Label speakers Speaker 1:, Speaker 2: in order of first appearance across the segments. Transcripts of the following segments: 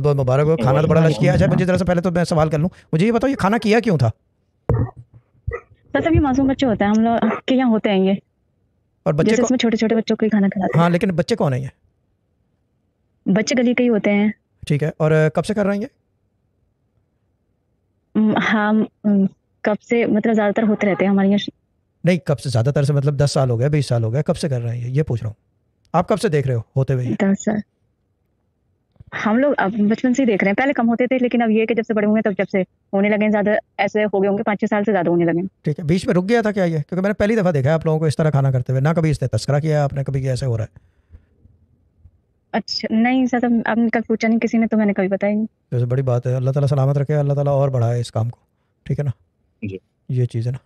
Speaker 1: बहुत मुबारक हो खाना तो बड़ा लश किया। अच्छा मुझे जरा सा पहले तो मैं सवाल कर लूँ। मुझे ये बताओ ये खाना किया क्यों था?
Speaker 2: सर सभी मासूम बच्चे होते हैं हम लोग के यहाँ होते हैं ये।
Speaker 1: और बच्चे
Speaker 2: इसमें छोटे छोटे बच्चों को ही खाना खिलाते
Speaker 1: हाँ लेकिन बच्चे कौन है ये?
Speaker 2: बच्चे गली के ही होते हैं।
Speaker 1: ठीक है और कब से कर रहे हैं ये?
Speaker 2: हम हम्म, कब से मतलब ज़्यादातर होते रहते हैं हमारे यहाँ।
Speaker 1: नहीं कब से ज़्यादातर से मतलब दस साल हो गए बीस साल हो गए कब से कर रहे हैं ये? पूछ रहा हूँ। आप कब से देख रहे हो होते हुए?
Speaker 2: दस सर हम लोग अब बचपन से ही देख रहे हैं। पहले कम होते थे लेकिन अब ये कि जब से बड़े हुए तब जब से होने लगे ज़्यादा ऐसे हो गए होंगे पाँच छह साल से ज़्यादा होने लगे
Speaker 1: ठीक है बीच में रुक गया था क्या ये? क्योंकि मैंने पहली दफ़ा देखा है आप लोगों को इस तरह खाना करते हुए। ना कभी इसने तस्करा किया आपने कभी ऐसे हो रहा है?
Speaker 2: अच्छा नहीं सर आपने कल पूछा नहीं किसी ने तो मैंने कभी बताया नहीं।
Speaker 1: जैसे बड़ी बात है अल्लाह ताला सलामत रखे अल्लाह ताला और बढ़ाए इस काम को। ठीक है ना?
Speaker 3: जी।
Speaker 1: ये चीज़ है ना।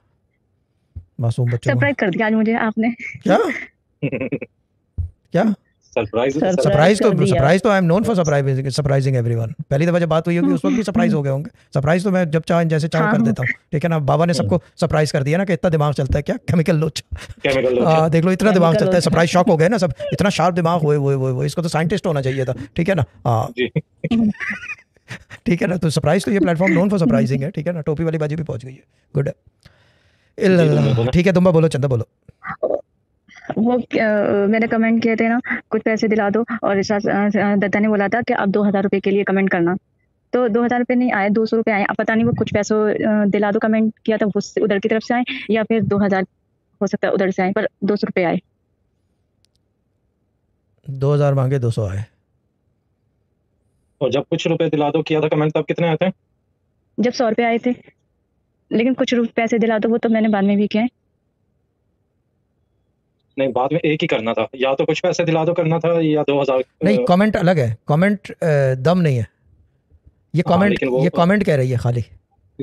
Speaker 1: मासूम बच्चों
Speaker 2: सरप्राइज़ कर दिया आज मुझे आपने।
Speaker 1: क्या? क्या?
Speaker 3: सरप्राइज़
Speaker 1: सरप्राइज़ तो सरप्राइज़ तो I am known for surprising surprising everyone पहली दफ़ा जब बात हुई होगी उस वक्त भी सरप्राइज़ हो गए होंगे। सरप्राइज़ तो मैं जब चाहे जैसे चाहूँ कर
Speaker 2: हाँ।
Speaker 1: देता हूँ। ठीक है ना? बाबा ने सबको सरप्राइज़ कर दिया ना कि इतना दिमाग चलता है क्या? केमिकल लोच हाँ, देख लो इतना दिमाग चलता है सरप्राइज़ शॉक हो गए ना सब। इतना शार्प दिमाग हुए हुए हुए हुए इसको तो साइंटिस्ट होना चाहिए था। ठीक है ना? हाँ। ठीक है ना? तो सरप्राइज़ तो ये प्लेटफॉर्म नोन फॉर सरप्राइजिंग है। ठीक है ना? टोपी वाली बाजी भी पहुँच गई है। गुड है। ठीक है तुम्बा बोलो चंदा बोलो।
Speaker 2: वो मैंने कमेंट किए थे ना कुछ पैसे दिला दो। और दत्ता ने बोला था कि आप दो हज़ार रुपए के लिए कमेंट करना। तो दो हज़ार रुपये नहीं आए दो सौ रुपये आए। अब पता नहीं वो कुछ पैसों दिला दो कमेंट किया था उससे उधर की तरफ़ से आए या फिर दो हज़ार हो सकता है उधर से आए पर दो सौ रुपये आए।
Speaker 1: दो हज़ार मांगे दो सौ आए।
Speaker 3: और जब कुछ रुपए दिला दो किया था कमेंट तब कितने आए थे?
Speaker 2: जब सौ रुपये आए थे लेकिन कुछ रुपये पैसे दिला दो वो तो मैंने बाद में भी किया है।
Speaker 3: नहीं बाद में एक ही करना था। या तो कुछ पैसे दिला दो करना था या दो हज़ार
Speaker 1: नहीं कमेंट अलग है। कमेंट दम नहीं है। ये
Speaker 3: हाँ,
Speaker 1: कमेंट ये कमेंट कह रही है खाली।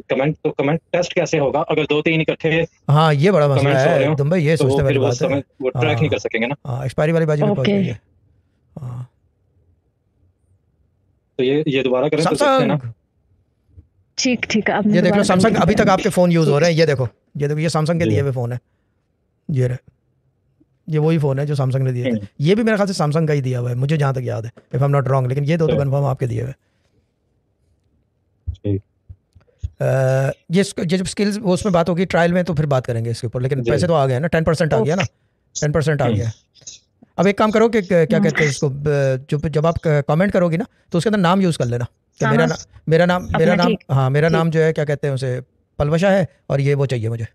Speaker 3: कमेंट तो कमेंट टेस्ट कैसे होगा? अगर दो तीन इकट्ठे
Speaker 1: हाँ ये बड़ा मसला
Speaker 3: हो
Speaker 1: है। तुम भाई ये
Speaker 3: तो वो
Speaker 1: सोचने वाली बात है।
Speaker 3: वो ट्रैक
Speaker 1: हाँ।
Speaker 3: नहीं कर सकेंगे ना।
Speaker 1: हाँ एक्सपायरी वाली बाजी में पहुँच. गई है। हाँ।
Speaker 3: तो ये ये दोबारा करें तो सकते हैं ना।
Speaker 2: ठीक ठीक है अब
Speaker 1: ये देख लो सैमसंग अभी तक आपके फ़ोन यूज़ हो रहे हैं। ये देखो ये देखो ये सैमसंग के। दिए हुए फ़ोन है। ये रहे। ये वही फ़ोन है जो सैमसंग ने दिए थे।
Speaker 3: हम्म।
Speaker 1: ये भी मेरे ख्याल से सैमसंग का ही दिया हुआ है। मुझे जहाँ तक याद है। If I am not wrong लेकिन ये दो तो। कन्फर्म आपके दिए हुए। ये ये जब स्किल्स वो उसमें बात होगी ट्रायल में तो फिर बात करेंगे इसके ऊपर। लेकिन पैसे तो आ गए ना। टेन परसेंट आ गया ना। टेन परसेंट आ। गया। अब एक काम करो कि क्या कहते हैं इसको जो जब आप कमेंट करोगी ना तो उसके अंदर नाम यूज़ कर लेना। कि
Speaker 2: हाँ,
Speaker 1: मेरा
Speaker 2: हाँ।
Speaker 1: ना, मेरा नाम मेरा नाम हाँ मेरा नाम जो है क्या कहते हैं उसे पलवशा है और ये वो चाहिए मुझे।